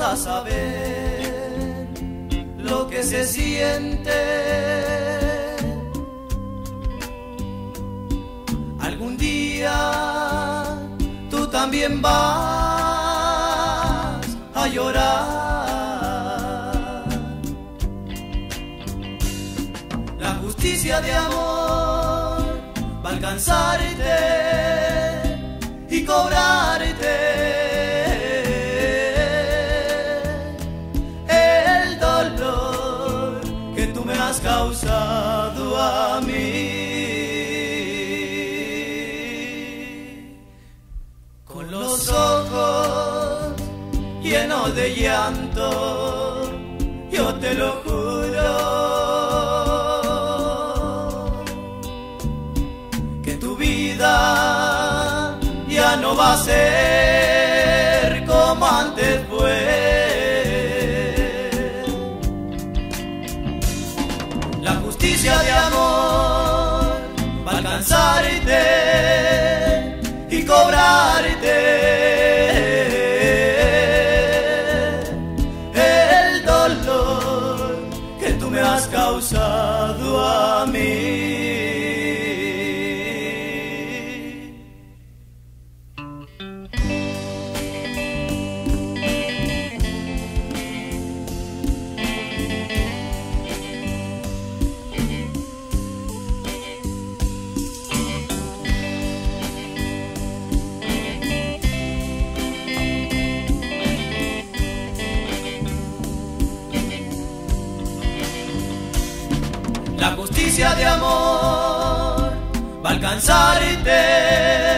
a saber lo que se siente. Algún día tú también vas a llorar. La justicia de amor va a alcanzarte y cobrarte has causado a mí. Con los ojos llenos de llanto, yo te lo juro. Que tu vida ya no va a ser alcanzarte y cobrarte La justicia de amor va a alcanzarte